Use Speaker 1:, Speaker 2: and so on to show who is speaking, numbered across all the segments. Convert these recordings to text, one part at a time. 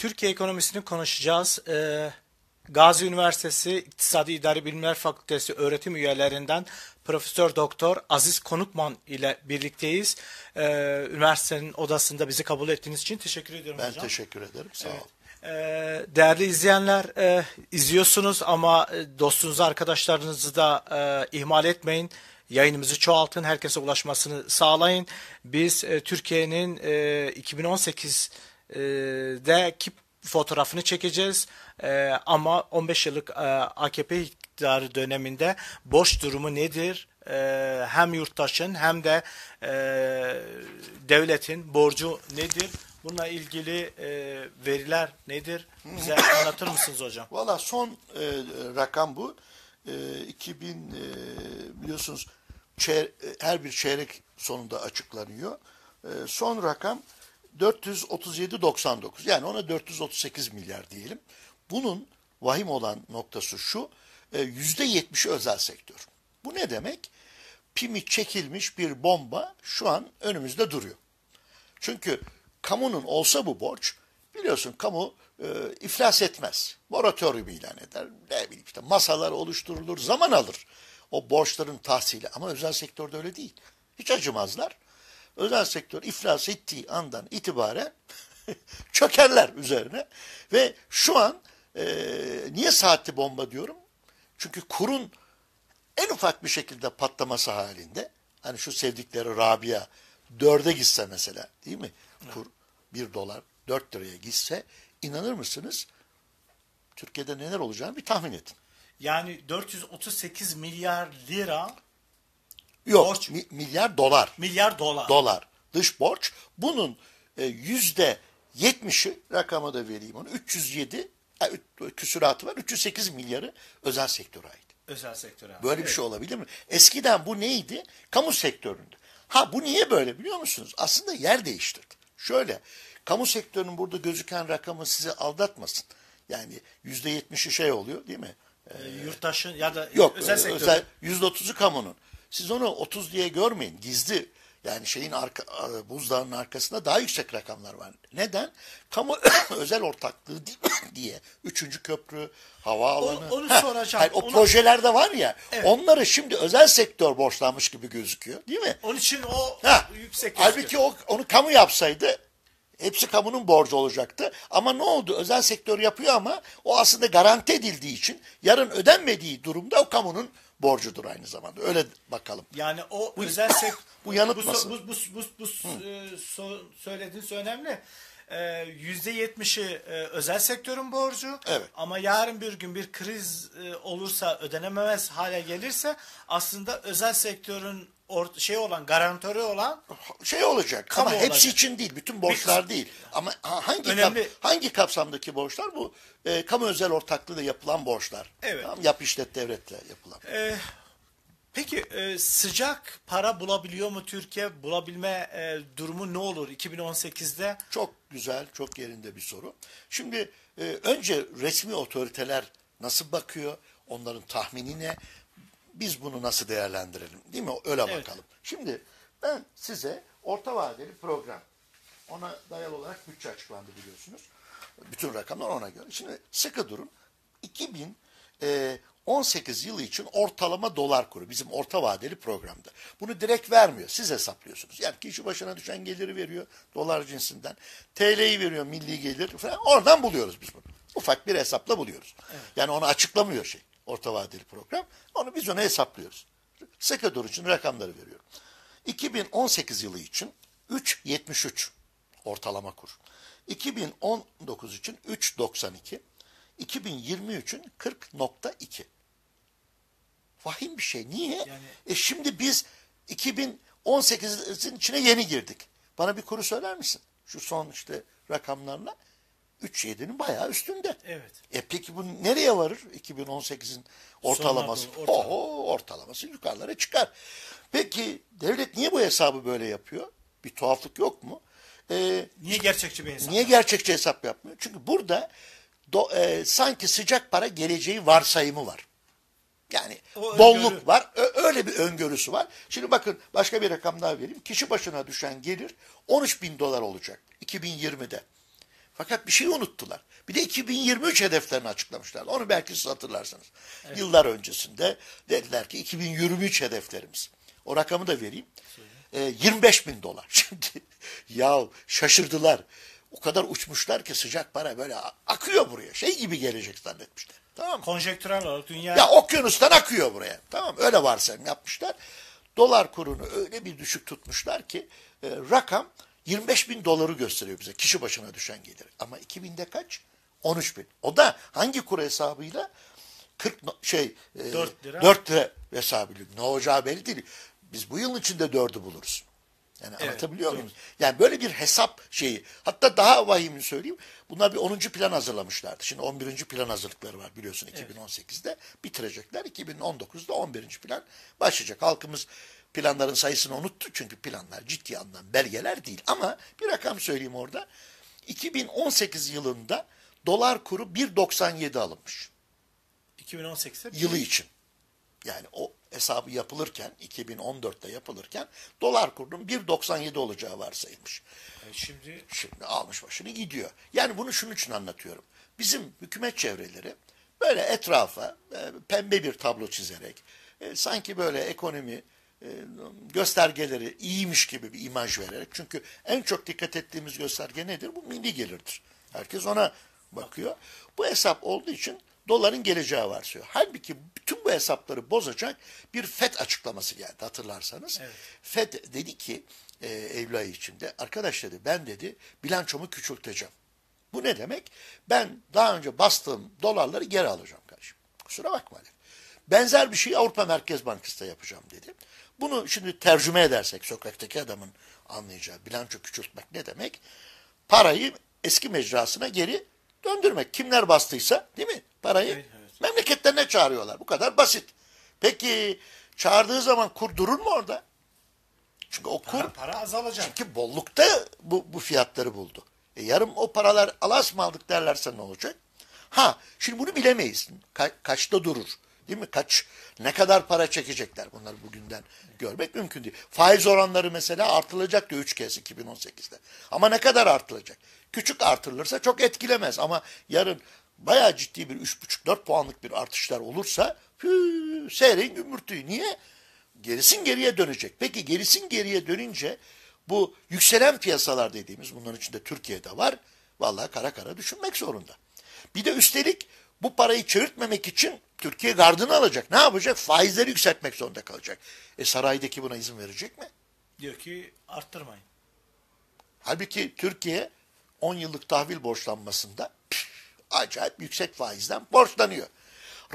Speaker 1: Türkiye ekonomisini konuşacağız. Ee, Gazi Üniversitesi İktisadi İdari Bilimler Fakültesi öğretim üyelerinden Profesör Doktor Aziz Konukman ile birlikteyiz. Ee, üniversitenin odasında bizi kabul ettiğiniz için teşekkür ediyorum
Speaker 2: Ben
Speaker 1: hocam.
Speaker 2: teşekkür ederim. Sağ olun.
Speaker 1: Ee, değerli izleyenler e, izliyorsunuz ama e, dostunuzu arkadaşlarınızı da e, ihmal etmeyin. Yayınımızı çoğaltın, herkese ulaşmasını sağlayın. Biz Türkiye'nin e, 2018'deki fotoğrafını çekeceğiz. E, ama 15 yıllık e, AKP iktidarı döneminde borç durumu nedir? E, hem yurttaşın hem de e, devletin borcu nedir? Bununla ilgili e, veriler nedir? Bize anlatır mısınız hocam?
Speaker 2: Valla son e, rakam bu. E, 2000 e, biliyorsunuz her bir çeyrek sonunda açıklanıyor. E, son rakam 437.99 yani ona 438 milyar diyelim. Bunun vahim olan noktası şu e, yüzde 70'i özel sektör. Bu ne demek? Pimi çekilmiş bir bomba şu an önümüzde duruyor. Çünkü kamunun olsa bu borç biliyorsun kamu e, iflas etmez. Moratorium ilan eder. Ne bileyim işte masalar oluşturulur zaman alır. O borçların tahsili ama özel sektörde öyle değil. Hiç acımazlar. Özel sektör iflas ettiği andan itibaren çökerler üzerine ve şu an e, niye saatli bomba diyorum? Çünkü kurun en ufak bir şekilde patlaması halinde hani şu sevdikleri Rabia dörde gitse mesela değil mi? Kur bir dolar dört liraya gitse inanır mısınız? Türkiye'de neler olacağını bir tahmin edin.
Speaker 1: Yani 438 milyar lira
Speaker 2: Yok
Speaker 1: Borç.
Speaker 2: mi- milyar dolar.
Speaker 1: milyar dolar.
Speaker 2: Dolar dış borç. Bunun e, yüzde yetmişi rakamı da vereyim onu 307 e, küsuratı var 308 milyarı özel sektöre ait.
Speaker 1: özel sektöre. ait.
Speaker 2: Böyle bir şey olabilir mi? Eskiden bu neydi? Kamu sektöründe. Ha bu niye böyle biliyor musunuz? Aslında yer değiştirdi. Şöyle, kamu sektörünün burada gözüken rakamı sizi aldatmasın. Yani yüzde yetmişi şey oluyor değil mi?
Speaker 1: Ee, yurttaşın ya da
Speaker 2: Yok,
Speaker 1: özel
Speaker 2: e,
Speaker 1: sektör.
Speaker 2: özel yüzde otuzu kamunun. Siz onu 30 diye görmeyin. Gizli. Yani şeyin arka, e, buzdağının arkasında daha yüksek rakamlar var. Neden? Kamu özel ortaklığı di- diye. Üçüncü köprü, havaalanı.
Speaker 1: O- onu
Speaker 2: Heh,
Speaker 1: soracağım.
Speaker 2: hayır, o
Speaker 1: Onu-
Speaker 2: projelerde var ya.
Speaker 1: Evet.
Speaker 2: Onları şimdi özel sektör borçlanmış gibi gözüküyor. Değil mi?
Speaker 1: Onun için o
Speaker 2: Ha,
Speaker 1: yüksek
Speaker 2: halbuki
Speaker 1: gözüküyor.
Speaker 2: o, onu kamu yapsaydı hepsi kamunun borcu olacaktı. Ama ne oldu? Özel sektör yapıyor ama o aslında garanti edildiği için yarın ödenmediği durumda o kamunun borcudur aynı zamanda. Öyle bakalım.
Speaker 1: Yani o özel sektör
Speaker 2: bu yanıltmasın.
Speaker 1: Bu, bu, bu, bu, bu e, so- söylediğiniz önemli. Ee, Yüzde yetmişi e, özel sektörün borcu.
Speaker 2: Evet.
Speaker 1: Ama yarın bir gün bir kriz e, olursa ödenememez hale gelirse aslında özel sektörün şey olan garantörü olan
Speaker 2: Şey olacak
Speaker 1: Kamu
Speaker 2: ama hepsi
Speaker 1: olacak.
Speaker 2: için değil. Bütün borçlar
Speaker 1: Bir-
Speaker 2: değil. Ama ha- hangi kap- hangi kapsamdaki borçlar? Bu e, kamu özel ortaklığıyla yapılan borçlar.
Speaker 1: Evet.
Speaker 2: Tamam, yap işlet devletle yapılan.
Speaker 1: Ee, peki e, sıcak para bulabiliyor mu Türkiye? Bulabilme e, durumu ne olur 2018'de?
Speaker 2: Çok güzel, çok yerinde bir soru. Şimdi e, önce resmi otoriteler nasıl bakıyor, onların tahmini ne, biz bunu nasıl değerlendirelim değil mi? Öyle
Speaker 1: Evet.
Speaker 2: bakalım. Şimdi ben size orta vadeli program, ona dayalı olarak bütçe açıklandı biliyorsunuz. Bütün rakamlar ona göre. Şimdi sıkı durun. 2018 yılı için ortalama dolar kuru bizim orta vadeli programda. Bunu direkt vermiyor. Siz hesaplıyorsunuz. Yani kişi başına düşen geliri veriyor dolar cinsinden. TL'yi veriyor milli gelir falan. Oradan buluyoruz biz bunu. Ufak bir hesapla buluyoruz. Yani onu açıklamıyor şey orta vadeli program. Onu biz onu hesaplıyoruz. Dur için rakamları veriyorum. 2018 yılı için 3.73 ortalama kur. 2019 için 3.92. 2020 için 40.2. Vahim bir şey. Niye?
Speaker 1: Yani-
Speaker 2: E şimdi biz 2018'in içine yeni girdik. Bana bir kuru söyler misin? Şu son işte rakamlarla 3.7'nin bayağı üstünde.
Speaker 1: Evet.
Speaker 2: E peki bu nereye varır 2018'in ortalaması?
Speaker 1: Doğru, ortalama.
Speaker 2: Oho ortalaması yukarılara çıkar. Peki devlet niye bu hesabı böyle yapıyor? Bir tuhaflık yok mu? Ee,
Speaker 1: Niye gerçekçi bir hesap?
Speaker 2: Niye gerçekçi hesap yapmıyor? Çünkü burada do- e, sanki sıcak para geleceği varsayımı var. Yani
Speaker 1: O
Speaker 2: bolluk
Speaker 1: öngörü.
Speaker 2: var. Öyle bir öngörüsü var. Şimdi bakın başka bir rakam daha vereyim. Kişi başına düşen gelir 13 bin dolar olacak 2020'de. Fakat bir şeyi unuttular. Bir de 2023 hedeflerini açıklamışlar. Onu belki siz hatırlarsınız. Yıllar öncesinde dediler ki 2023 hedeflerimiz. O rakamı da vereyim. E, 25 bin dolar. Şimdi ya şaşırdılar. O kadar uçmuşlar ki sıcak para böyle akıyor buraya. Şey gibi gelecek zannetmişler. Tamam mı?
Speaker 1: Konjektürel olarak dünya
Speaker 2: Ya okyanustan akıyor buraya. Tamam? Öyle varsayım yapmışlar. Dolar kurunu öyle bir düşük tutmuşlar ki e, rakam 25 bin doları gösteriyor bize kişi başına düşen gelir. Ama 2000'de kaç? 13 bin. O da hangi kur hesabıyla? 40 no- şey e,
Speaker 1: Dört lira.
Speaker 2: 4 lira hesabıyla. Ne olacağı belli değil. Biz bu yıl içinde 4'ü buluruz. Yani
Speaker 1: Evet,
Speaker 2: anlatabiliyor muyum? Yani böyle bir hesap şeyi. Hatta daha vahimini söyleyeyim. Bunlar bir 10. plan hazırlamışlardı. Şimdi 11. plan hazırlıkları var biliyorsun 2018'de. Bitirecekler. 2019'da 11. plan başlayacak. Halkımız planların sayısını unuttu. Çünkü planlar ciddi anlamda belgeler değil. Ama bir rakam söyleyeyim orada. 2018 yılında dolar kuru 1.97 alınmış.
Speaker 1: 2018'de
Speaker 2: Yılı için. Yani o hesabı yapılırken 2014'te yapılırken dolar kurunun 1.97 olacağı varsayılmış.
Speaker 1: E, şimdi
Speaker 2: Şimdi almış başını gidiyor. Yani bunu şunun için anlatıyorum. Bizim hükümet çevreleri böyle etrafa e, pembe bir tablo çizerek e, sanki böyle ekonomi e, göstergeleri iyiymiş gibi bir imaj vererek çünkü en çok dikkat ettiğimiz gösterge nedir? Bu milli gelirdir. Herkes ona bakıyor. Bu hesap olduğu için doların geleceği varsıyor. Halbuki bütün bu hesapları bozacak bir FED açıklaması geldi hatırlarsanız.
Speaker 1: Evet.
Speaker 2: FED dedi ki e, Eylül ayı içinde arkadaş dedi ben dedi bilançomu küçülteceğim. Bu ne demek? Ben daha önce bastığım dolarları geri alacağım kardeşim. Kusura bakma Ali. Benzer bir şey Avrupa Merkez Bankası da yapacağım dedi. Bunu şimdi tercüme edersek sokaktaki adamın anlayacağı bilanço küçültmek ne demek? Parayı eski mecrasına geri döndürmek. Kimler bastıysa değil mi? Parayı
Speaker 1: Evet, evet.
Speaker 2: memleketlerine çağırıyorlar. Bu kadar basit. Peki çağırdığı zaman kur durur mu orada? Çünkü o kur
Speaker 1: para, para azalacak.
Speaker 2: çünkü bollukta bu, bu fiyatları buldu. E yarım o paralar alas mı aldık derlerse ne olacak? Ha şimdi bunu bilemeyiz. Ka- kaçta durur? Değil mi? Kaç ne kadar para çekecekler? Bunları bugünden görmek mümkün değil. Faiz oranları mesela artılacak diyor 3 kez 2018'de. Ama ne kadar artılacak? Küçük artırılırsa çok etkilemez ama yarın bayağı ciddi bir 3,5-4 puanlık bir artışlar olursa hü, seyreyin gümürtüyü. Niye? Gerisin geriye dönecek. Peki gerisin geriye dönünce bu yükselen piyasalar dediğimiz bunların içinde Türkiye'de var. Vallahi kara kara düşünmek zorunda. Bir de üstelik bu parayı çevirtmemek için Türkiye gardını alacak. Ne yapacak? Faizleri yükseltmek zorunda kalacak. E saraydaki buna izin verecek mi?
Speaker 1: Diyor ki arttırmayın.
Speaker 2: Halbuki Türkiye 10 yıllık tahvil borçlanmasında püf, acayip yüksek faizden borçlanıyor.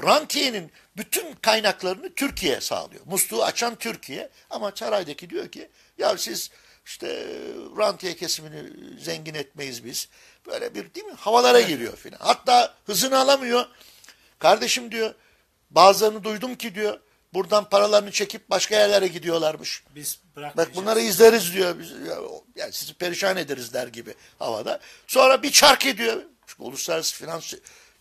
Speaker 2: Rantiye'nin bütün kaynaklarını Türkiye sağlıyor. Musluğu açan Türkiye ama saraydaki diyor ki ya siz işte rantiye kesimini zengin etmeyiz biz. Böyle bir değil mi havalara giriyor filan. Hatta hızını alamıyor. Kardeşim diyor bazılarını duydum ki diyor buradan paralarını çekip başka yerlere gidiyorlarmış.
Speaker 1: Biz.
Speaker 2: Bak bunları izleriz diyor. Biz, ya, yani sizi perişan ederiz der gibi havada. Sonra bir çark ediyor. Çünkü uluslararası finans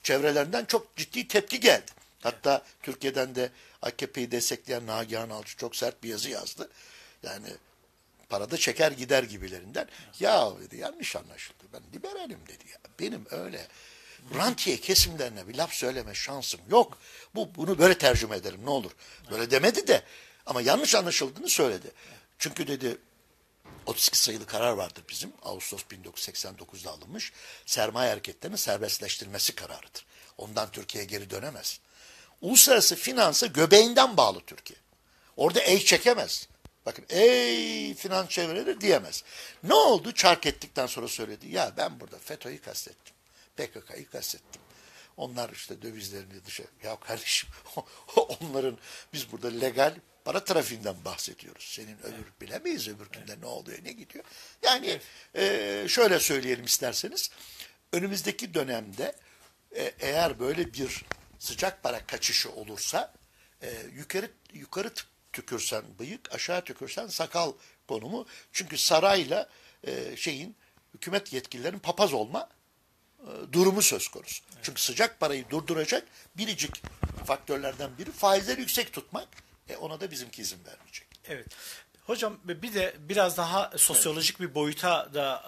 Speaker 2: çevrelerinden çok ciddi tepki geldi. Hatta Türkiye'den de AKP'yi destekleyen Nagihan Alçı çok sert bir yazı yazdı. Yani parada çeker gider gibilerinden. Ya dedi yanlış anlaşıldı. Ben liberalim dedi ya. Benim öyle rantiye kesimlerine bir laf söyleme şansım yok. Bu bunu böyle tercüme edelim ne olur. Böyle demedi de ama yanlış anlaşıldığını söyledi. Çünkü dedi 32 sayılı karar vardır bizim. Ağustos 1989'da alınmış. Sermaye hareketlerinin serbestleştirilmesi kararıdır. Ondan Türkiye geri dönemez. Uluslararası finansa göbeğinden bağlı Türkiye. Orada ey çekemez. Bakın ey finans çevreleri diyemez. Ne oldu? Çark ettikten sonra söyledi. Ya ben burada FETÖ'yü kastettim. PKK'yı kastettim. Onlar işte dövizlerini dışarı. Ya kardeşim onların biz burada legal para trafiğinden bahsediyoruz. Senin öbür bilemeyiz öbür günde ne oluyor ne gidiyor. Yani e, şöyle söyleyelim isterseniz. Önümüzdeki dönemde e, eğer böyle bir sıcak para kaçışı olursa e, yukarı yukarı tükürsen bıyık aşağı tükürsen sakal konumu. Çünkü sarayla e, şeyin hükümet yetkililerin papaz olma e, durumu söz konusu. Çünkü sıcak parayı durduracak biricik faktörlerden biri faizleri yüksek tutmak. E ona da bizimki izin vermeyecek.
Speaker 1: Evet. Hocam bir de biraz daha sosyolojik bir boyuta da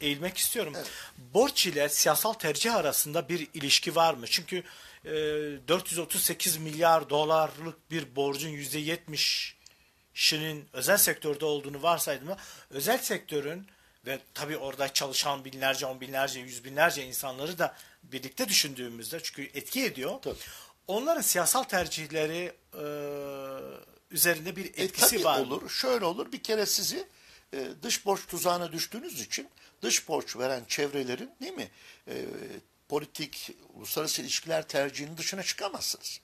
Speaker 1: eğilmek istiyorum. Borç ile siyasal tercih arasında bir ilişki var mı? Çünkü e, 438 milyar dolarlık bir borcun %70'inin özel sektörde olduğunu varsaydım. Özel sektörün ve tabii orada çalışan binlerce, on binlerce, yüz binlerce insanları da birlikte düşündüğümüzde çünkü etki ediyor.
Speaker 2: Tabii.
Speaker 1: Onların siyasal tercihleri e, üzerinde bir
Speaker 2: E,
Speaker 1: etkisi
Speaker 2: tabii
Speaker 1: var.
Speaker 2: olur. Şöyle olur. Bir kere sizi e, dış borç tuzağına düştüğünüz için dış borç veren çevrelerin değil mi? E, politik, uluslararası ilişkiler tercihinin dışına çıkamazsınız.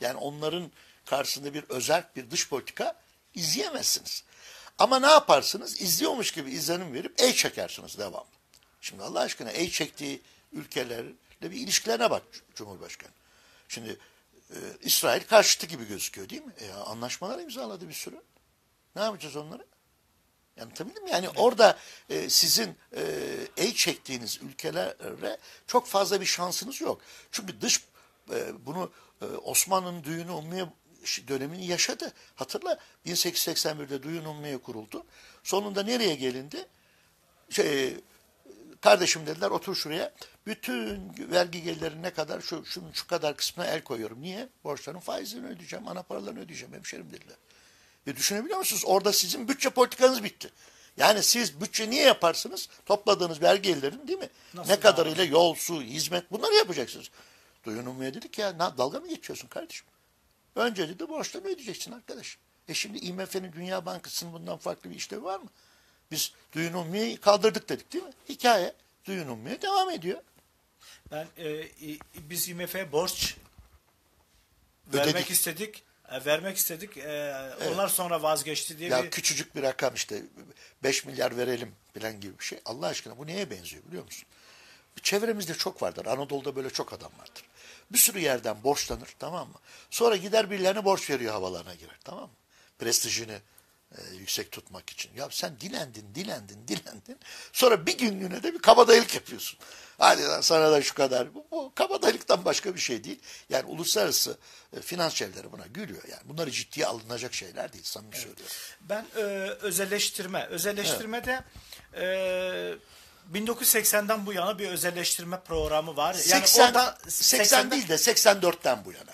Speaker 2: Yani onların karşısında bir özel bir dış politika izleyemezsiniz. Ama ne yaparsınız? İzliyormuş gibi izlenim verip el çekersiniz devamlı. Şimdi Allah aşkına el çektiği ülkelerle bir ilişkilerine bak Cumhurbaşkanı. Şimdi e, İsrail karşıtı gibi gözüküyor değil mi? E, anlaşmalar imzaladı bir sürü. Ne yapacağız onları? Yani tabii mi? Yani orada e, sizin e, el çektiğiniz ülkelere çok fazla bir şansınız yok. Çünkü dış e, bunu e, Osmanlı'nın düğünü ummiye dönemini yaşadı. Hatırla 1881'de düğün ummiye kuruldu. Sonunda nereye gelindi? Şey, kardeşim dediler otur şuraya. Bütün vergi gelirleri ne kadar şu, şunun şu kadar kısmına el koyuyorum. Niye? Borçların faizini ödeyeceğim, ana paralarını ödeyeceğim hemşerim dediler. Ve düşünebiliyor musunuz? Orada sizin bütçe politikanız bitti. Yani siz bütçe niye yaparsınız? Topladığınız vergi gelirlerini değil mi?
Speaker 1: Nasıl
Speaker 2: ne kadarıyla yol, su, hizmet bunları yapacaksınız. Duyun Ummiye dedik ya na, dalga mı geçiyorsun kardeşim? Önce dedi borçlarını ödeyeceksin arkadaş. E şimdi IMF'nin Dünya Bankası'nın bundan farklı bir işlevi var mı? Biz Duyun Ummiye'yi kaldırdık dedik değil mi? Hikaye Duyun Ummiye devam ediyor.
Speaker 1: Ben e, biz IMF'ye borç vermek
Speaker 2: Ödedik.
Speaker 1: istedik. e, vermek istedik. E, Onlar sonra vazgeçti diye
Speaker 2: Ya
Speaker 1: bir
Speaker 2: küçücük bir rakam işte 5 milyar verelim bilen gibi bir şey. Allah aşkına bu neye benziyor biliyor musun? Çevremizde çok vardır. Anadolu'da böyle çok adam vardır. Bir sürü yerden borçlanır tamam mı? Sonra gider birilerine borç veriyor havalarına girer tamam mı? Prestijini e, yüksek tutmak için. Ya sen dilendin, dilendin, dilendin. Sonra bir günlüğüne de bir kabadayılık yapıyorsun. Hadi lan sana da şu kadar. Bu, bu kabadayılıktan başka bir şey değil. Yani uluslararası e, finans çevreleri buna gülüyor. Yani bunları ciddiye alınacak şeyler değil samimi söylüyorum.
Speaker 1: Ben e, özelleştirme, özelleştirmede e, 1980'den bu yana bir özelleştirme programı var. Yani
Speaker 2: 80,
Speaker 1: orada
Speaker 2: 80
Speaker 1: 80'den
Speaker 2: değil de 84'ten bu yana.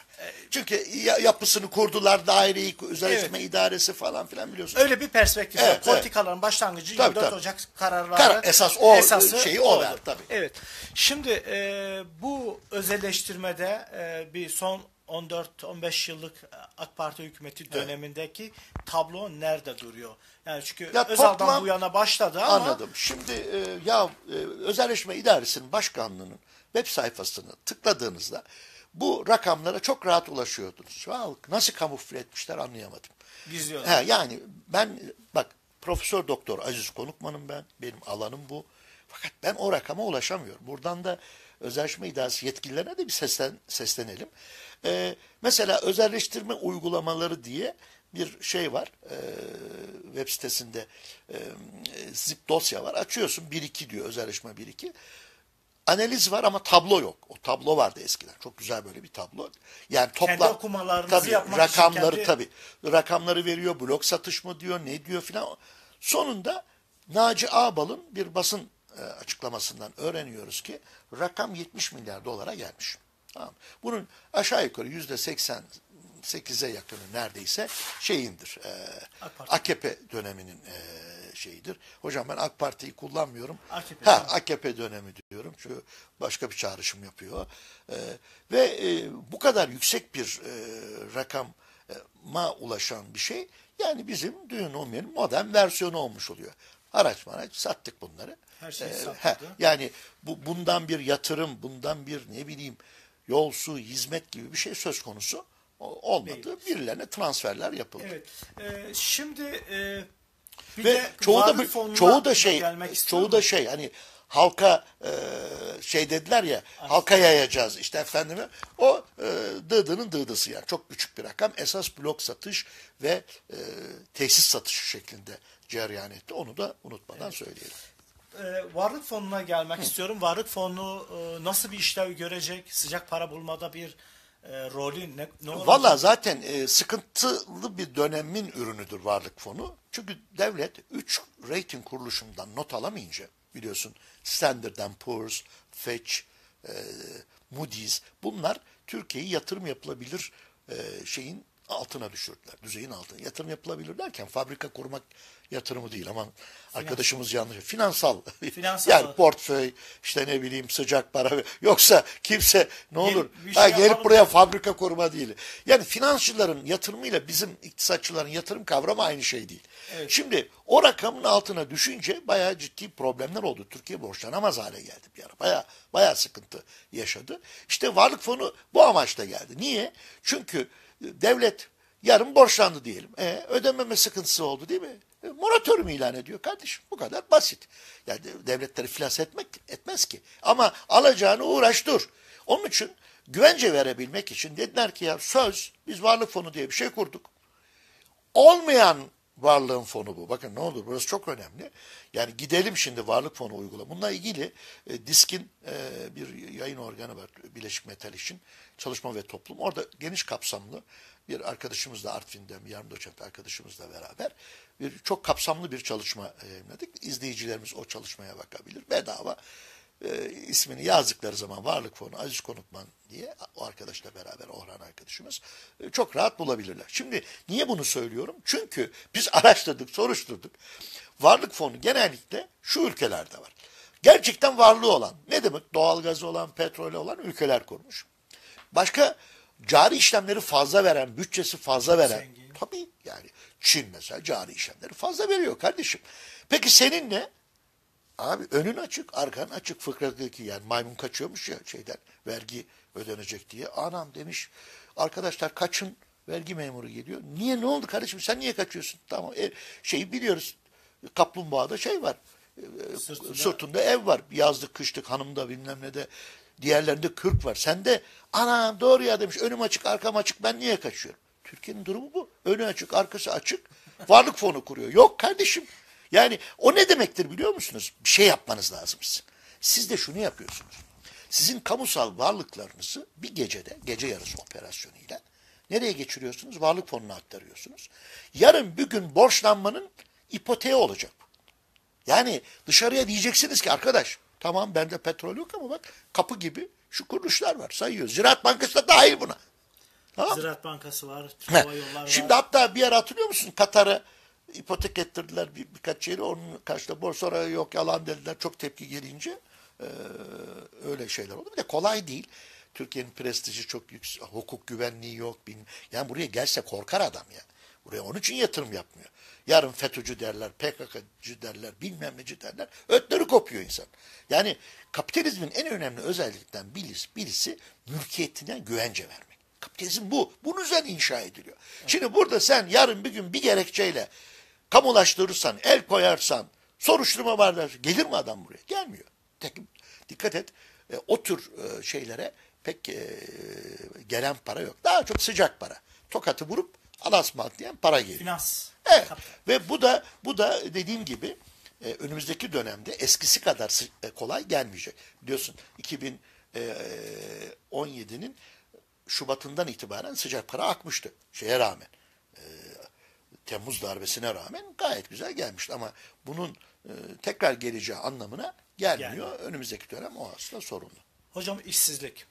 Speaker 2: Çünkü ya- yapısını kurdular, daireyi, özelleştirme
Speaker 1: Evet.
Speaker 2: idaresi falan filan biliyorsunuz.
Speaker 1: öyle bir perspektif
Speaker 2: Evet,
Speaker 1: var. Politikaların başlangıcı
Speaker 2: Tabii,
Speaker 1: 24
Speaker 2: tabii.
Speaker 1: Ocak kararları.
Speaker 2: Karar- esas o
Speaker 1: esası
Speaker 2: şeyi o
Speaker 1: oldu.
Speaker 2: ver, tabii.
Speaker 1: Evet. Şimdi e, bu özelleştirmede e, bir son 14-15 yıllık AK Parti hükümeti dönemindeki tablo nerede duruyor? Yani çünkü
Speaker 2: Ya
Speaker 1: Özal'dan
Speaker 2: toplam-
Speaker 1: bu yana başladı ama
Speaker 2: Anladım. Şimdi e, ya e, Özelleşme İdaresi'nin başkanlığının web sayfasını tıkladığınızda bu rakamlara çok rahat ulaşıyordunuz. Ya, nasıl kamufle etmişler anlayamadım.
Speaker 1: gizliyorlar.
Speaker 2: He, yani ben bak Profesör Doktor Aziz Konukman'ım ben. Benim alanım bu. Fakat ben o rakama ulaşamıyorum. Buradan da özelleşme idaresi yetkililerine de bir seslen, seslenelim. Ee, mesela özelleştirme uygulamaları diye bir şey var. Ee, web sitesinde e, zip dosya var. Açıyorsun 1-2 diyor özelleşme 1-2 analiz var ama tablo yok. O tablo vardı eskiden. Çok güzel böyle bir tablo. Yani toplam
Speaker 1: Kendi okumalarınızı
Speaker 2: tabii,
Speaker 1: yapmak için
Speaker 2: rakamları
Speaker 1: kendi-
Speaker 2: tabii. Rakamları veriyor. Blok satış mı diyor, ne diyor filan. Sonunda Naci Ağbal'ın bir basın e, açıklamasından öğreniyoruz ki rakam 70 milyar dolara gelmiş. Tamam. Bunun aşağı yukarı yüzde 88'e yakını neredeyse şeyindir. E. AKP döneminin e, şeyidir. Hocam ben AK Parti'yi kullanmıyorum.
Speaker 1: AKP
Speaker 2: ha. AKP dönemi diyorum. Çünkü başka bir çağrışım yapıyor. Ee, ve e, bu kadar yüksek bir e, rakama ulaşan bir şey yani bizim düğün olmayan modern versiyonu olmuş oluyor. Araç maraç sattık bunları.
Speaker 1: Her şey
Speaker 2: Ee,
Speaker 1: satıldı.
Speaker 2: he, yani bu bundan bir yatırım, bundan bir ne bileyim yol, su, hizmet gibi bir şey söz konusu olmadı. Birilerine transferler yapıldı.
Speaker 1: Evet. E, şimdi e, bir
Speaker 2: Ve
Speaker 1: de
Speaker 2: çoğu da çoğu da şey çoğu da şey hani halka e, şey dediler ya halka yayacağız işte efendime o e, dıdının dıdısı yani çok küçük bir rakam esas blok satış ve e, tesis satışı şeklinde cereyan etti onu da unutmadan söyleyelim.
Speaker 1: E, varlık fonuna gelmek istiyorum. Varlık fonu e, nasıl bir işlev görecek? Sıcak para bulmada bir e, rolü ne, ne?
Speaker 2: Valla zaten e, sıkıntılı bir dönemin ürünüdür varlık fonu. Çünkü devlet 3 rating kuruluşundan not alamayınca biliyorsun Standard Poor's, Fitch, e, Moody's bunlar Türkiye'yi yatırım yapılabilir e, şeyin altına düşürdüler. Düzeyin altına. Yatırım yapılabilir derken fabrika kurmak yatırımı değil ama arkadaşımız yanlış. Finansal.
Speaker 1: Finansal.
Speaker 2: yani portföy işte ne bileyim sıcak para. Yoksa kimse ne olur
Speaker 1: bir
Speaker 2: ha,
Speaker 1: şey
Speaker 2: gelip
Speaker 1: yapalım.
Speaker 2: buraya fabrika kurma değil. Yani finansçıların yatırımıyla bizim iktisatçıların yatırım kavramı aynı şey değil.
Speaker 1: Evet.
Speaker 2: Şimdi o rakamın altına düşünce bayağı ciddi problemler oldu. Türkiye borçlanamaz hale geldi bir ara. Bayağı, bayağı sıkıntı yaşadı. İşte varlık fonu bu amaçla geldi. Niye? Çünkü devlet yarın borçlandı diyelim. E, ödememe sıkıntısı oldu değil mi? E, moratorium ilan ediyor kardeşim. Bu kadar basit. Yani de- devletleri iflas etmek etmez ki. Ama alacağını uğraş dur. Onun için güvence verebilmek için dediler ki ya söz biz varlık fonu diye bir şey kurduk olmayan varlığın fonu bu. Bakın ne olur burası çok önemli. Yani gidelim şimdi varlık fonu uygula. Bununla ilgili e, DİSK'in e, bir yayın organı var Bileşik Metal için Çalışma ve Toplum. Orada geniş kapsamlı bir arkadaşımız da Artvin'den bir yarım doçent arkadaşımızla beraber bir çok kapsamlı bir çalışma yayınladık. İzleyicilerimiz o çalışmaya bakabilir. Bedava e, ismini yazdıkları zaman Varlık Fonu Aziz Konutman diye o arkadaşla beraber Orhan arkadaşımız e, çok rahat bulabilirler. Şimdi niye bunu söylüyorum? Çünkü biz araştırdık, soruşturduk. Varlık Fonu genellikle şu ülkelerde var. Gerçekten varlığı olan, ne demek doğalgazı olan, petrolü olan ülkeler kurmuş. Başka cari işlemleri fazla veren, bütçesi fazla veren.
Speaker 1: Zengin.
Speaker 2: Tabii yani Çin mesela cari işlemleri fazla veriyor kardeşim. Peki senin ne? Abi önün açık, arkan açık fıkradaki yani maymun kaçıyormuş ya şeyden vergi ödenecek diye. Anam demiş arkadaşlar kaçın vergi memuru geliyor. Niye ne oldu kardeşim sen niye kaçıyorsun? Tamam e, şeyi biliyoruz kaplumbağada şey var. e,
Speaker 1: Sırtında-
Speaker 2: Sırtında ev var. Yazlık kışlık hanımda bilmem ne de diğerlerinde kırk var. Sen de anam doğru ya demiş önüm açık arkam açık ben niye kaçıyorum? Türkiye'nin durumu bu. Önü açık arkası açık. Varlık fonu kuruyor. Yok kardeşim. Yani o ne demektir biliyor musunuz? Bir şey yapmanız lazım sizin. Siz de şunu yapıyorsunuz. Sizin kamusal varlıklarınızı bir gecede, gece yarısı operasyonuyla nereye geçiriyorsunuz? Varlık fonuna aktarıyorsunuz. Yarın bir gün borçlanmanın ipoteği olacak. Yani dışarıya diyeceksiniz ki arkadaş tamam bende petrol yok ama bak kapı gibi şu kuruluşlar var sayıyoruz. Ziraat Bankası da dahil buna. Tamam.
Speaker 1: Ziraat Bankası var, hava yollar
Speaker 2: Şimdi
Speaker 1: var.
Speaker 2: hatta bir ara hatırlıyor musun? Katar'a ipotek ettirdiler bir, birkaç yeri. Onun karşıda borsa yok yalan dediler. Çok tepki gelince eee, öyle şeyler oldu. Bir de kolay değil. Türkiye'nin prestiji çok yüksek. Hukuk güvenliği yok. Bilmem. Yani buraya gelse korkar adam ya. Buraya onun için yatırım yapmıyor. Yarın FETÖ'cü derler, PKK'cı derler, bilmem neci derler. Ötleri kopuyor insan. Yani kapitalizmin en önemli özellikten birisi, birisi mülkiyetine güvence vermek. Kapitalizm bu. Bunun üzerine inşa ediliyor. Şimdi burada sen yarın bir gün bir gerekçeyle kamulaştırırsan, el koyarsan, soruşturma var dersin. Gelir mi adam buraya? Gelmiyor. Tek, dikkat et. e, o tür e, şeylere pek e, gelen para yok. Daha çok sıcak para. Tokatı vurup alasma diyen para geliyor.
Speaker 1: Finans.
Speaker 2: Evet. Ve bu da bu da dediğim gibi e, önümüzdeki dönemde eskisi kadar e, kolay gelmeyecek. Biliyorsun 2017'nin Şubat'ından itibaren sıcak para akmıştı şeye rağmen. E, Temmuz darbesine rağmen gayet güzel gelmişti ama bunun e, tekrar geleceği anlamına gelmiyor.
Speaker 1: Gelmiyor.
Speaker 2: Önümüzdeki dönem o aslında sorunlu.
Speaker 1: Hocam işsizlik.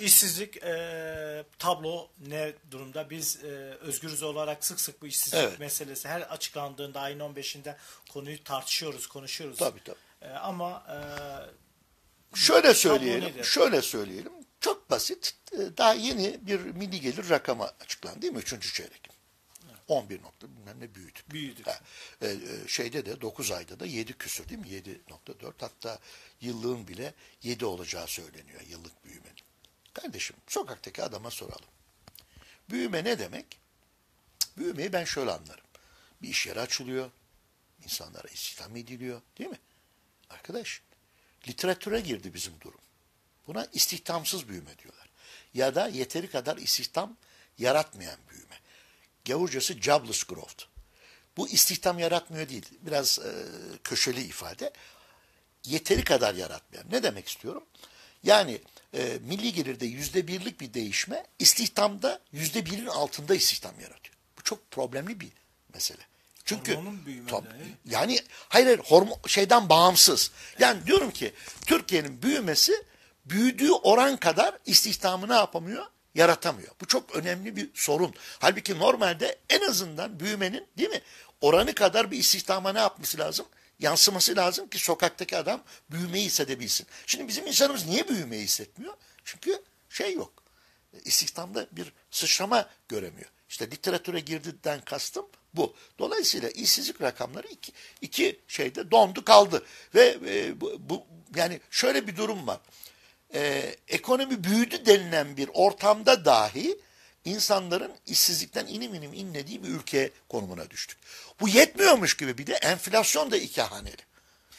Speaker 1: İşsizlik e, tablo ne durumda? Biz e, özgürüz olarak sık sık bu işsizlik
Speaker 2: Evet.
Speaker 1: meselesi her açıklandığında ayın 15'inde konuyu tartışıyoruz, konuşuyoruz.
Speaker 2: Tabii, tabii.
Speaker 1: E, ama e,
Speaker 2: Şöyle söyleyelim, şöyle söyleyelim. Çok basit. Ee, Daha yeni bir milli gelir rakamı açıklandı değil mi? Üçüncü çeyrek. 11 nokta bilmem ne büyüdük.
Speaker 1: Büyüdük.
Speaker 2: Ha, e, e, şeyde de 9 ayda da 7 küsür değil mi? 7.4 hatta yıllığın bile 7 olacağı söyleniyor yıllık büyümenin. Kardeşim sokaktaki adama soralım. Büyüme ne demek? Büyümeyi ben şöyle anlarım. Bir iş yeri açılıyor. insanlara istihdam ediliyor. Değil mi? Arkadaş literatüre girdi bizim durum. Buna istihdamsız büyüme diyorlar. Ya da yeteri kadar istihdam yaratmayan büyüme. Gavurcası jobless growth. Bu istihdam yaratmıyor değil. Biraz e, köşeli ifade. Yeteri kadar yaratmayan. Ne demek istiyorum? Yani e, milli gelirde yüzde birlik bir değişme istihdamda yüzde birin altında istihdam yaratıyor. Bu çok problemli bir mesele. Çünkü
Speaker 1: he?
Speaker 2: yani hayır hayır hormon şeyden bağımsız. Yani diyorum ki Türkiye'nin büyümesi büyüdüğü oran kadar istihdamı ne yapamıyor? Yaratamıyor. Bu çok önemli bir sorun. Halbuki normalde en azından büyümenin değil mi? Oranı kadar bir istihdama ne yapması lazım? Yansıması lazım ki sokaktaki adam büyümeyi hissedebilsin. Şimdi bizim insanımız niye büyümeyi hissetmiyor? Çünkü şey yok. İstihdamda bir sıçrama göremiyor. İşte literatüre girdiden kastım bu. Dolayısıyla işsizlik rakamları iki, iki şeyde dondu kaldı. Ve e, bu, bu yani şöyle bir durum var. E, ekonomi büyüdü denilen bir ortamda dahi insanların işsizlikten inim inim inlediği bir ülke konumuna düştük. Bu yetmiyormuş gibi bir de enflasyon da iki haneli.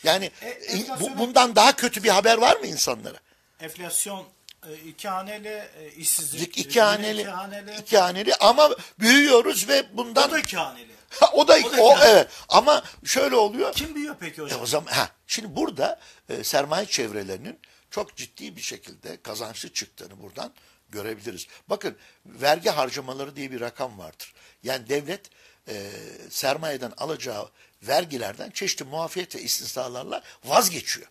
Speaker 2: Yani
Speaker 1: E,
Speaker 2: e, bu, bundan daha kötü bir haber var mı insanlara?
Speaker 1: Enflasyon e, iki haneli, e, işsizlik
Speaker 2: İki, haneli,
Speaker 1: iki haneli.
Speaker 2: iki haneli ama büyüyoruz ve bundan
Speaker 1: O da iki haneli.
Speaker 2: Ha, o da,
Speaker 1: O da
Speaker 2: o evet ama şöyle oluyor.
Speaker 1: Kim büyüyor peki
Speaker 2: E
Speaker 1: hocam?
Speaker 2: o zaman ha şimdi burada e, sermaye çevrelerinin çok ciddi bir şekilde kazançlı çıktığını buradan görebiliriz. Bakın vergi harcamaları diye bir rakam vardır. Yani devlet e, sermayeden alacağı vergilerden çeşitli muafiyet ve istisnalarla vazgeçiyor.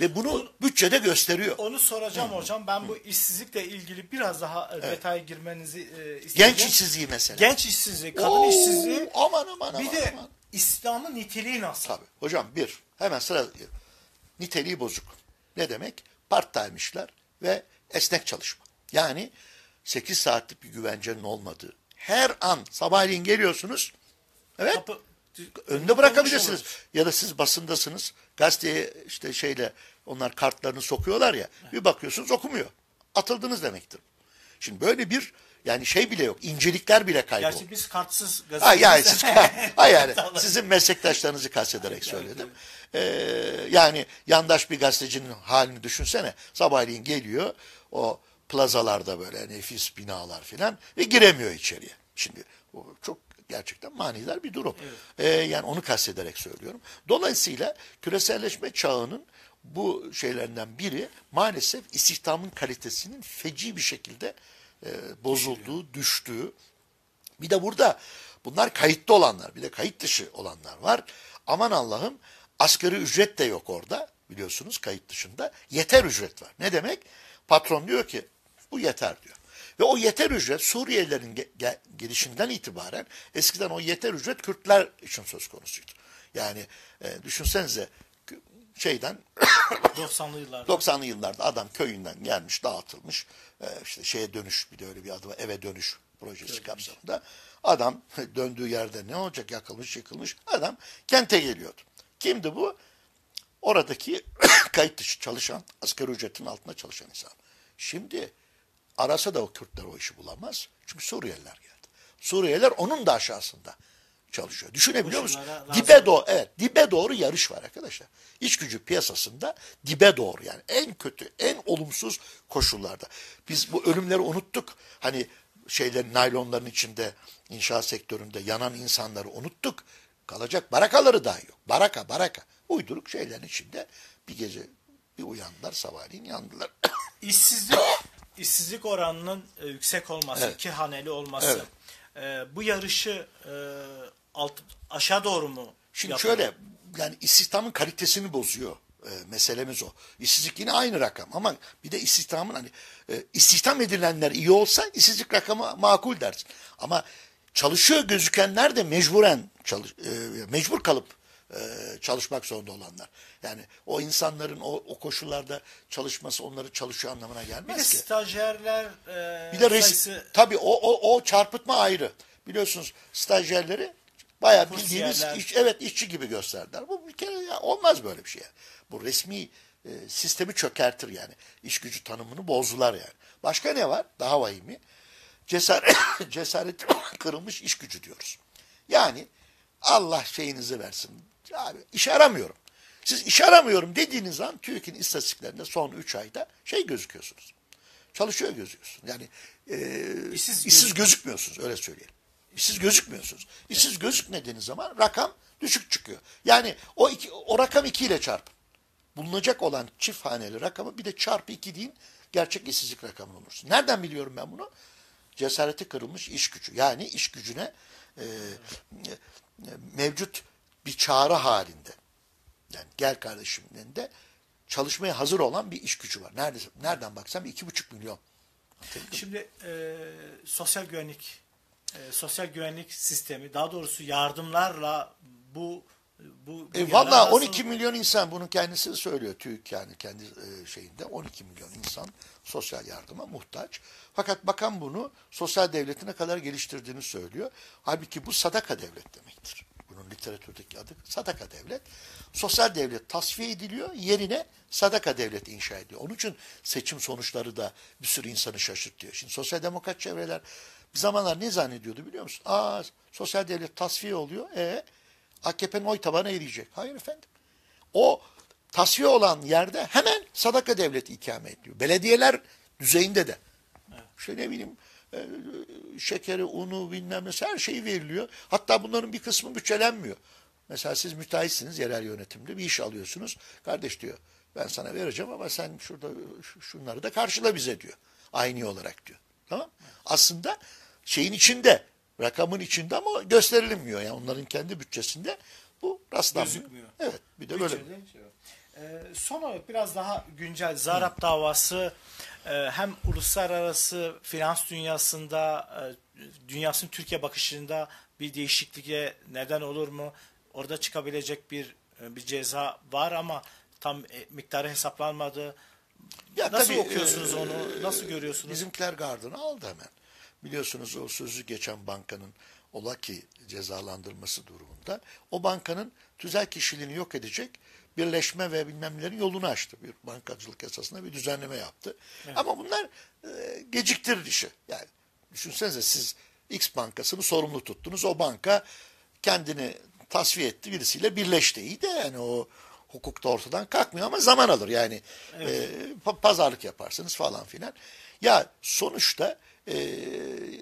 Speaker 2: Ve bunu bütçede gösteriyor.
Speaker 1: Onu soracağım hocam. Ben bu işsizlikle ilgili biraz daha e, detaya girmenizi e, isteyeceğim.
Speaker 2: Genç işsizliği mesela.
Speaker 1: Genç işsizliği, kadın
Speaker 2: Oo,
Speaker 1: işsizliği.
Speaker 2: Aman aman
Speaker 1: Bir
Speaker 2: aman
Speaker 1: de
Speaker 2: aman.
Speaker 1: İslam'ın niteliği nasıl?
Speaker 2: Tabii. Hocam bir, hemen sıra niteliği bozuk. Ne demek? Part time işler ve esnek çalışma. Yani 8 saatlik bir güvencenin olmadığı. Her an sabahleyin geliyorsunuz. Evet.
Speaker 1: Kapı,
Speaker 2: önünde bırakabilirsiniz. Ya da siz basındasınız. Gazeteye işte şeyle onlar kartlarını sokuyorlar ya. Bir bakıyorsunuz okumuyor. Atıldınız demektir. Şimdi böyle bir yani şey bile yok. incelikler bile kayboldu.
Speaker 1: Gerçi biz kartsız
Speaker 2: Ha
Speaker 1: gazeteciyiz.
Speaker 2: yani siz ha yani sizin meslektaşlarınızı kastederek söyledim. Ee, yani yandaş bir gazetecinin halini düşünsene. Sabahleyin geliyor o plazalarda böyle nefis binalar filan ve giremiyor içeriye. Şimdi o çok gerçekten manidar bir durum. Ee, yani onu kastederek söylüyorum. Dolayısıyla küreselleşme çağının bu şeylerinden biri maalesef istihdamın kalitesinin feci bir şekilde e, bozulduğu, düştüğü, bir de burada bunlar kayıtlı olanlar, bir de kayıt dışı olanlar var. Aman Allah'ım asgari ücret de yok orada biliyorsunuz kayıt dışında. Yeter ücret var. Ne demek? Patron diyor ki bu yeter diyor. Ve o yeter ücret Suriyelilerin ge- ge- gelişinden itibaren eskiden o yeter ücret Kürtler için söz konusuydu. Yani e, düşünsenize şeyden
Speaker 1: 90'lı yıllarda.
Speaker 2: 90'lı yıllarda adam köyünden gelmiş, dağıtılmış. Ee, işte şeye dönüş bir de öyle bir adı var. Eve dönüş projesi kapsamında. Adam döndüğü yerde ne olacak yakılmış yıkılmış. Adam kente geliyordu. Kimdi bu? Oradaki kayıt dışı çalışan, asgari ücretin altında çalışan insan. Şimdi arasa da o Kürtler o işi bulamaz. Çünkü Suriyeliler geldi. Suriyeliler onun da aşağısında çalışıyor. Düşünebiliyor musun? Dibe doğru, evet, dibe doğru yarış var arkadaşlar. İç gücü piyasasında dibe doğru yani en kötü, en olumsuz koşullarda. Biz bu ölümleri unuttuk. Hani şeylerin naylonların içinde inşaat sektöründe yanan insanları unuttuk. Kalacak barakaları dahi yok. Baraka, baraka. Uyduruk şeylerin içinde bir gece bir uyandılar sabahleyin yandılar.
Speaker 1: İşsizlik, işsizlik oranının e, yüksek olması,
Speaker 2: Evet.
Speaker 1: iki haneli olması. e, bu yarışı e, alt, aşağı doğru mu?
Speaker 2: Şimdi
Speaker 1: yapıyor?
Speaker 2: şöyle yani istihdamın kalitesini bozuyor. E, meselemiz o. İşsizlik yine aynı rakam ama bir de istihdamın hani e, istihdam edilenler iyi olsa işsizlik rakamı makul dersin. Ama çalışıyor gözükenler de mecburen çalış, e, mecbur kalıp e, çalışmak zorunda olanlar. Yani o insanların o, o koşullarda çalışması onları çalışıyor anlamına
Speaker 1: Bir
Speaker 2: gelmez
Speaker 1: de
Speaker 2: ki.
Speaker 1: stajyerler e,
Speaker 2: Bir de
Speaker 1: sayısı
Speaker 2: tabii o, o, o çarpıtma ayrı. Biliyorsunuz stajyerleri bayağı bildiğimiz
Speaker 1: Kursiyerler.
Speaker 2: iş, evet işçi gibi gösterdiler. Bu bir kere ya, olmaz böyle bir şey. yani. Bu resmi e, sistemi çökertir yani. İş gücü tanımını bozdular yani. Başka ne var? Daha vahimi. Cesaret, cesaret kırılmış iş gücü diyoruz. Yani Allah şeyinizi versin. Abi iş aramıyorum. Siz iş aramıyorum dediğiniz an TÜİK'in istatistiklerinde son 3 ayda şey gözüküyorsunuz. Çalışıyor gözüküyorsun. Yani e,
Speaker 1: İşsiz
Speaker 2: işsiz, gözükmüyorsunuz öyle söyleyelim. İşsiz gözükmüyorsunuz. İşsiz gözükmediğiniz zaman rakam düşük çıkıyor. Yani o iki, o rakam 2 ile çarpın. Bulunacak olan çift haneli rakamı bir de çarpı 2 deyin gerçek işsizlik rakamı olursun. Nereden biliyorum ben bunu? Cesareti kırılmış iş gücü. Yani iş gücüne e, e, mevcut bir çağrı halinde. Yani gel kardeşim de çalışmaya hazır olan bir iş gücü var. Nerede, nereden baksam iki buçuk milyon.
Speaker 1: Şimdi e, sosyal güvenlik e, sosyal güvenlik sistemi daha doğrusu yardımlarla bu bu, bu
Speaker 2: E, Valla 12 milyon insan bunu kendisi söylüyor TÜİK yani kendi e, şeyinde 12 milyon insan sosyal yardıma muhtaç. Fakat bakan bunu sosyal devletine kadar geliştirdiğini söylüyor. Halbuki bu sadaka devlet demektir. Bunun literatürdeki adı sadaka devlet. Sosyal devlet tasfiye ediliyor, yerine sadaka devlet inşa ediyor. Onun için seçim sonuçları da bir sürü insanı şaşırtıyor. Şimdi sosyal demokrat çevreler bir zamanlar ne zannediyordu biliyor musun? Aa sosyal devlet tasfiye oluyor. E AKP'nin oy tabanı eriyecek. Hayır efendim. O tasfiye olan yerde hemen sadaka devleti ikame ediyor. Belediyeler düzeyinde de. Evet. İşte ne bileyim e, şekeri, unu bilmem ne her şeyi veriliyor. Hatta bunların bir kısmı bütçelenmiyor. Mesela siz müteahhitsiniz yerel yönetimde bir iş alıyorsunuz. Kardeş diyor ben sana vereceğim ama sen şurada şunları da karşıla bize diyor. Aynı olarak diyor. Tamam Aslında şeyin içinde rakamın içinde ama gösterilmiyor. Yani onların kendi bütçesinde bu rastlanmıyor. Gözükmüyor. Evet bir de böyle.
Speaker 1: Ee, son olarak biraz daha güncel Zarap Hı. davası e, hem uluslararası finans dünyasında e, dünyasının Türkiye bakışında bir değişikliğe neden olur mu? Orada çıkabilecek bir e, bir ceza var ama tam e, miktarı hesaplanmadı. Ya Nasıl tabii, okuyorsunuz e, onu? Nasıl görüyorsunuz?
Speaker 2: Bizimkiler gardını aldı hemen. Biliyorsunuz o sözü geçen bankanın ola ki cezalandırması durumunda o bankanın tüzel kişiliğini yok edecek birleşme ve bilmemlerin yolunu açtı. Bir bankacılık esasında bir düzenleme yaptı. Evet. Ama bunlar e, geciktirir işi. Yani düşünsenize siz X bankasını sorumlu tuttunuz. O banka kendini tasfiye etti birisiyle birleşti. İyi de yani o hukukta ortadan kalkmıyor ama zaman alır. Yani evet. e, pazarlık yaparsınız falan filan. Ya sonuçta e,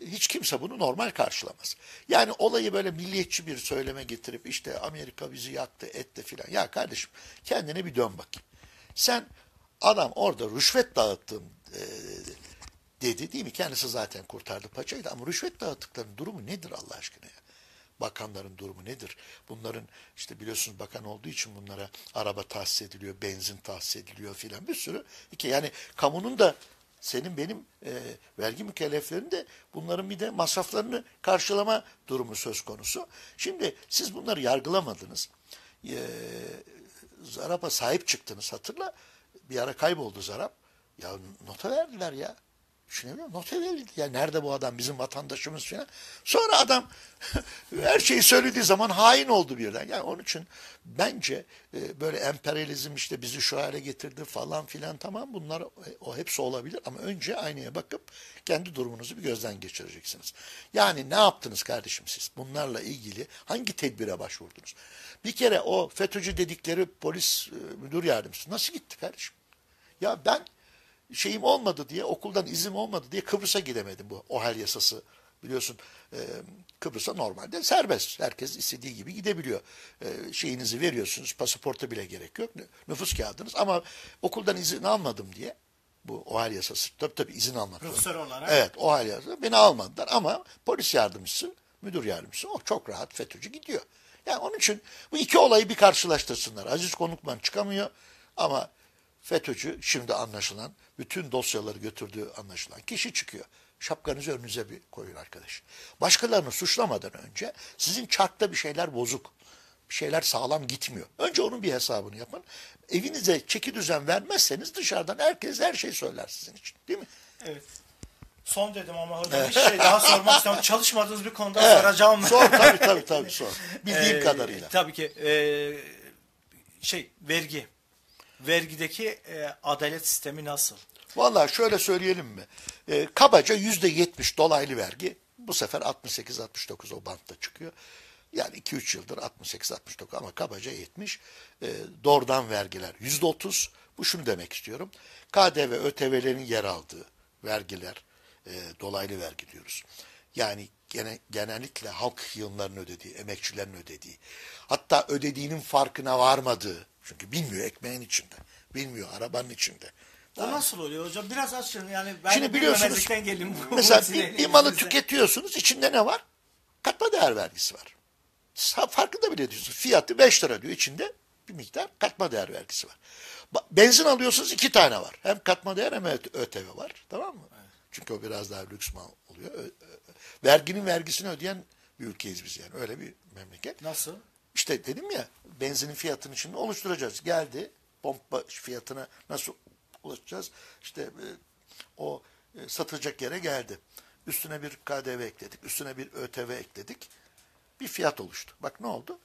Speaker 2: hiç kimse bunu normal karşılamaz. Yani olayı böyle milliyetçi bir söyleme getirip işte Amerika bizi yaktı etti filan. Ya kardeşim kendine bir dön bakayım. Sen adam orada rüşvet dağıttım e, dedi değil mi? Kendisi zaten kurtardı paçayı da ama rüşvet dağıttıklarının durumu nedir Allah aşkına ya? Bakanların durumu nedir? Bunların işte biliyorsunuz bakan olduğu için bunlara araba tahsis ediliyor, benzin tahsis ediliyor filan bir sürü. Yani kamunun da senin benim e, vergi mükelleflerin de bunların bir de masraflarını karşılama durumu söz konusu. Şimdi siz bunları yargılamadınız. E, Zarap'a sahip çıktınız hatırla. Bir ara kayboldu Zarap. Ya nota verdiler ya. Düşünebiliyor musun? Nota verildi. Ya nerede bu adam bizim vatandaşımız falan. Sonra adam her şeyi söylediği zaman hain oldu birden. Yani onun için bence e, böyle emperyalizm işte bizi şu hale getirdi falan filan tamam bunlar o hepsi olabilir ama önce aynaya bakıp kendi durumunuzu bir gözden geçireceksiniz. Yani ne yaptınız kardeşim siz? Bunlarla ilgili hangi tedbire başvurdunuz? Bir kere o FETÖ'cü dedikleri polis e, müdür yardımcısı nasıl gitti kardeşim? Ya ben şeyim olmadı diye okuldan izim olmadı diye Kıbrıs'a gidemedim bu OHAL yasası biliyorsun e, Kıbrıs'a normalde serbest. Herkes istediği gibi gidebiliyor. E, şeyinizi veriyorsunuz. Pasaporta bile gerek yok. Nüfus kağıdınız ama okuldan izin almadım diye bu OHAL yasası. Tabii tabii izin almak.
Speaker 1: Profesör olarak.
Speaker 2: Evet OHAL yasası. Beni almadılar ama polis yardımcısı, müdür yardımcısı o çok rahat FETÖ'cü gidiyor. Yani onun için bu iki olayı bir karşılaştırsınlar. Aziz Konukman çıkamıyor ama FETÖ'cü şimdi anlaşılan bütün dosyaları götürdüğü anlaşılan kişi çıkıyor. Şapkanızı önünüze bir koyun arkadaş. Başkalarını suçlamadan önce sizin çarkta bir şeyler bozuk. Bir şeyler sağlam gitmiyor. Önce onun bir hesabını yapın. Evinize çeki düzen vermezseniz dışarıdan herkes her şeyi söyler sizin için. Değil mi?
Speaker 1: Evet. Son dedim ama hocam bir şey daha sormak istiyorum. Çalışmadığınız bir konuda evet. soracağım.
Speaker 2: Sor tabii tabii tabii sor. Bildiğim ee, kadarıyla.
Speaker 1: Tabii ki. E, şey vergi vergideki e, adalet sistemi nasıl?
Speaker 2: Valla şöyle söyleyelim mi? E, kabaca yüzde yetmiş dolaylı vergi bu sefer 68-69 o bantta çıkıyor. Yani 2-3 yıldır 68-69 ama kabaca 70. E, doğrudan vergiler yüzde 30. Bu şunu demek istiyorum. KDV, ÖTV'lerin yer aldığı vergiler, e, dolaylı vergi diyoruz. Yani gene, genellikle halk yığınlarının ödediği, emekçilerin ödediği, hatta ödediğinin farkına varmadığı, çünkü bilmiyor ekmeğin içinde. Bilmiyor arabanın içinde.
Speaker 1: O nasıl oluyor hocam? Biraz açın. Yani ben
Speaker 2: Şimdi biliyorsunuz mesela bir, bir malı tüketiyorsunuz. içinde ne var? Katma değer vergisi var. Farkında bile diyorsun. Fiyatı 5 lira diyor. İçinde bir miktar katma değer vergisi var. Benzin alıyorsunuz iki tane var. Hem katma değer hem ÖTV var. Tamam mı? Çünkü o biraz daha lüks mal oluyor. Verginin vergisini ödeyen bir ülkeyiz biz yani. Öyle bir memleket.
Speaker 1: Nasıl?
Speaker 2: İşte dedim ya benzinin fiyatını şimdi oluşturacağız. Geldi pompa fiyatına nasıl ulaşacağız? İşte e, o e, satılacak yere geldi. Üstüne bir KDV ekledik. Üstüne bir ÖTV ekledik. Bir fiyat oluştu. Bak ne oldu?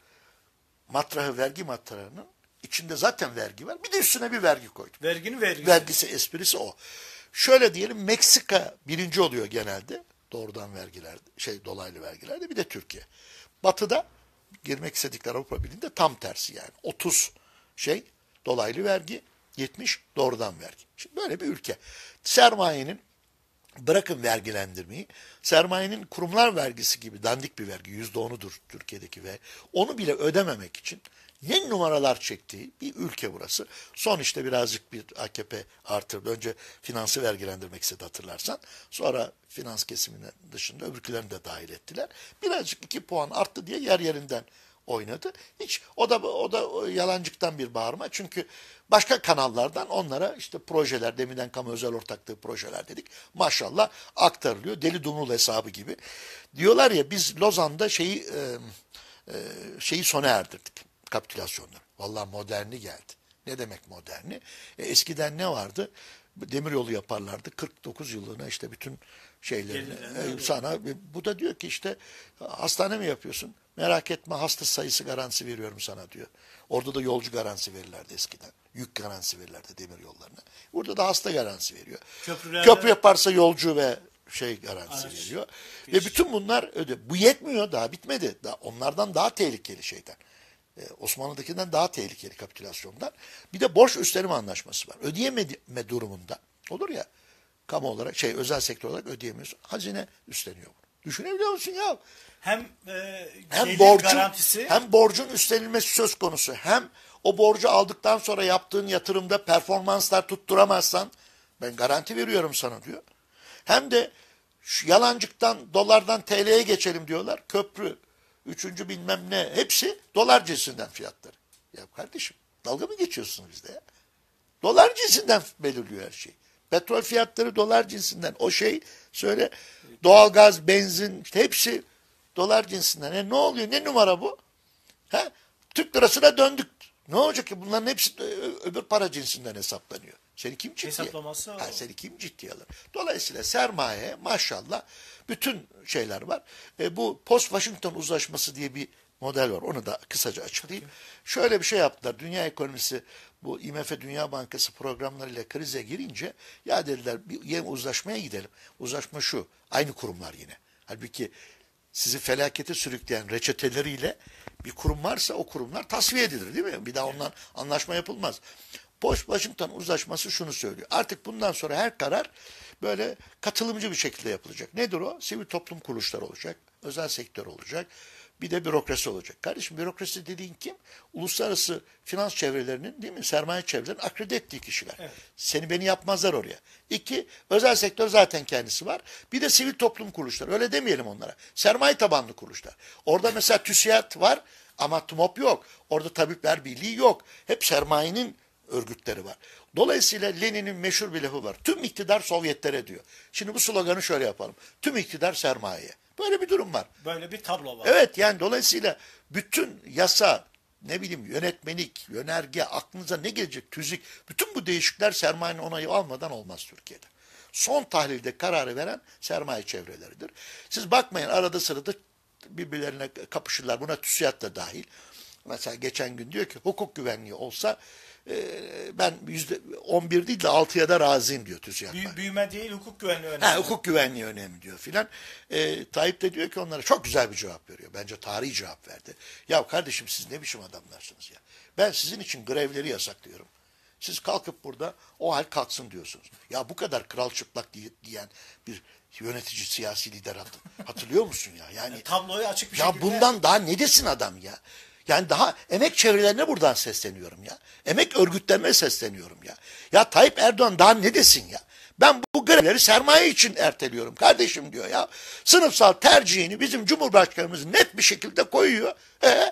Speaker 2: Matrahı vergi matrahının içinde zaten vergi var. Bir de üstüne bir vergi koyduk.
Speaker 1: Verginin vergisi.
Speaker 2: Vergisi esprisi o. Şöyle diyelim Meksika birinci oluyor genelde doğrudan vergilerde, şey dolaylı vergilerde bir de Türkiye. Batı'da girmek istedikleri Avrupa Birliği'nde tam tersi yani. 30 şey dolaylı vergi, 70 doğrudan vergi. Şimdi böyle bir ülke. Sermayenin bırakın vergilendirmeyi, sermayenin kurumlar vergisi gibi dandik bir vergi, yüzde onudur Türkiye'deki ve onu bile ödememek için ne numaralar çektiği bir ülke burası. Son işte birazcık bir AKP artırdı. Önce finansı vergilendirmek istedi hatırlarsan. Sonra finans kesiminin dışında öbürkülerini de dahil ettiler. Birazcık iki puan arttı diye yer yerinden oynadı. Hiç o da o da yalancıktan bir bağırma. Çünkü başka kanallardan onlara işte projeler, deminden kamu özel ortaklığı projeler dedik. Maşallah aktarılıyor. Deli Dumrul hesabı gibi. Diyorlar ya biz Lozan'da şeyi e, e, şeyi sona erdirdik. Kapitülasyonları. Vallahi moderni geldi. Ne demek moderni? E, eskiden ne vardı? Demiryolu yaparlardı. 49 yıllığına işte bütün şeylerini
Speaker 1: Gelirler,
Speaker 2: e, sana. e, Bu da diyor ki işte hastane mi yapıyorsun? Merak etme hasta sayısı garantisi veriyorum sana diyor. Orada da yolcu garantisi verirlerdi eskiden. Yük garantisi verirlerdi demir yollarına. Burada da hasta garantisi veriyor.
Speaker 1: Köprülerde-
Speaker 2: Köprü yaparsa yolcu ve şey garantisi
Speaker 1: Araç,
Speaker 2: veriyor. Ve bütün bunlar öde. Bu yetmiyor daha bitmedi. Daha onlardan daha tehlikeli şeyden. Ee, Osmanlı'dakinden daha tehlikeli kapitülasyondan. Bir de borç üstlenme anlaşması var. Ödeyememe durumunda olur ya kamu olarak şey özel sektör olarak ödeyemiyorsun. Hazine üstleniyor bunu. Düşünebiliyor musun ya?
Speaker 1: Hem e,
Speaker 2: Hem borcun
Speaker 1: garantisi
Speaker 2: hem borcun üstlenilmesi söz konusu. Hem o borcu aldıktan sonra yaptığın yatırımda performanslar tutturamazsan ben garanti veriyorum sana diyor. Hem de şu yalancıktan dolardan TL'ye geçelim diyorlar. Köprü, üçüncü bilmem ne hepsi dolar cinsinden fiyatları. Ya kardeşim dalga mı geçiyorsunuz bizde ya? Dolar cinsinden belirliyor her şey. Petrol fiyatları dolar cinsinden. O şey söyle doğalgaz, benzin işte hepsi dolar cinsinden. E ne oluyor? Ne numara bu? Ha? Türk lirasına döndük. Ne olacak ki? Bunların hepsi öbür para cinsinden hesaplanıyor. Seni kim ciddiye?
Speaker 1: Hesaplaması.
Speaker 2: Ha, seni kim ciddiye alır? Dolayısıyla sermaye maşallah bütün şeyler var. E, bu Post-Washington uzlaşması diye bir model var. Onu da kısaca açıklayayım. Şöyle bir şey yaptılar. Dünya ekonomisi bu IMF Dünya Bankası programlarıyla krize girince ya dediler bir yeni uzlaşmaya gidelim. Uzlaşma şu. Aynı kurumlar yine. Halbuki sizi felakete sürükleyen reçeteleriyle bir kurum varsa o kurumlar tasfiye edilir değil mi? Bir daha ondan anlaşma yapılmaz. Post Washington uzlaşması şunu söylüyor. Artık bundan sonra her karar böyle katılımcı bir şekilde yapılacak. Nedir o? Sivil toplum kuruluşları olacak, özel sektör olacak, bir de bürokrasi olacak. Kardeşim bürokrasi dediğin kim? Uluslararası finans çevrelerinin değil mi? Sermaye çevrelerinin akredite ettiği kişiler.
Speaker 1: Evet.
Speaker 2: Seni beni yapmazlar oraya. İki, özel sektör zaten kendisi var. Bir de sivil toplum kuruluşları. Öyle demeyelim onlara. Sermaye tabanlı kuruluşlar. Orada mesela TÜSİAD var ama TMOP yok. Orada Tabipler Birliği yok. Hep sermayenin örgütleri var. Dolayısıyla Lenin'in meşhur bir lafı var. Tüm iktidar Sovyetlere diyor. Şimdi bu sloganı şöyle yapalım. Tüm iktidar sermayeye. Böyle bir durum var.
Speaker 1: böyle bir tablo var.
Speaker 2: Evet yani dolayısıyla bütün yasa, ne bileyim yönetmelik, yönerge, aklınıza ne gelecek, tüzük, bütün bu değişiklikler sermayenin onayı almadan olmaz Türkiye'de. Son tahlilde kararı veren sermaye çevreleridir. Siz bakmayın arada sırada birbirlerine kapışırlar. Buna TÜSİAD da dahil. Mesela geçen gün diyor ki hukuk güvenliği olsa e, ben yüzde 11 değil de 6'ya da razıyım diyor TÜSİAD.
Speaker 1: Büyü- büyüme değil hukuk güvenliği önemli.
Speaker 2: Ha, hukuk güvenliği önemli diyor filan. E, Tayyip de diyor ki onlara çok güzel bir cevap veriyor. Bence tarihi cevap verdi. Ya kardeşim siz ne biçim adamlarsınız ya. Ben sizin için grevleri yasaklıyorum. Siz kalkıp burada o hal kalksın diyorsunuz. Ya bu kadar kral çıplak diye- diyen bir yönetici siyasi lider hat- hatırlıyor musun ya? Yani
Speaker 1: Tabloyu açık bir
Speaker 2: ya
Speaker 1: şekilde.
Speaker 2: bundan daha ne desin adam ya? Yani daha emek çevrelerine buradan sesleniyorum ya. Emek örgütlerine sesleniyorum ya. Ya Tayyip Erdoğan daha ne desin ya? Ben bu grevleri sermaye için erteliyorum kardeşim diyor ya. Sınıfsal tercihini bizim Cumhurbaşkanımız net bir şekilde koyuyor. E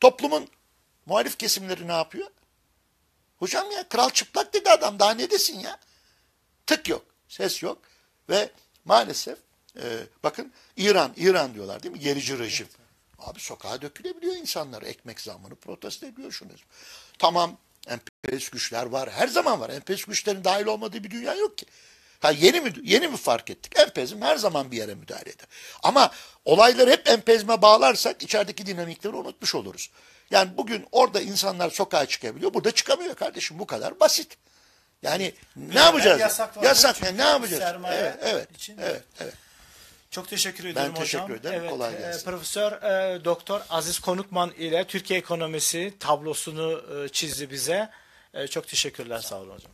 Speaker 2: toplumun muhalif kesimleri ne yapıyor? Hocam ya kral çıplak dedi adam daha ne desin ya? Tık yok, ses yok ve maalesef e, bakın İran, İran diyorlar değil mi? Gerici rejim. Abi sokağa dökülebiliyor insanlar. Ekmek zammını protesto ediyor şunu. Tamam emperyalist güçler var. Her zaman var. Emperyalist güçlerin dahil olmadığı bir dünya yok ki. Ha yeni mi yeni mi fark ettik? Empezm her zaman bir yere müdahale eder. Ama olayları hep empezme bağlarsak içerideki dinamikleri unutmuş oluruz. Yani bugün orada insanlar sokağa çıkabiliyor. Burada çıkamıyor kardeşim. Bu kadar basit. Yani ne yapacağız?
Speaker 1: yasak.
Speaker 2: Yasak
Speaker 1: Çünkü
Speaker 2: ne, yapacağız? Evet, evet,
Speaker 1: için-
Speaker 2: evet, evet.
Speaker 1: Çok teşekkür ederim hocam.
Speaker 2: teşekkür ederim.
Speaker 1: Evet,
Speaker 2: Kolay
Speaker 1: e,
Speaker 2: gelsin.
Speaker 1: Profesör e, Doktor Aziz Konukman ile Türkiye ekonomisi tablosunu e, çizdi bize. E, çok teşekkürler. Sağ olun hocam.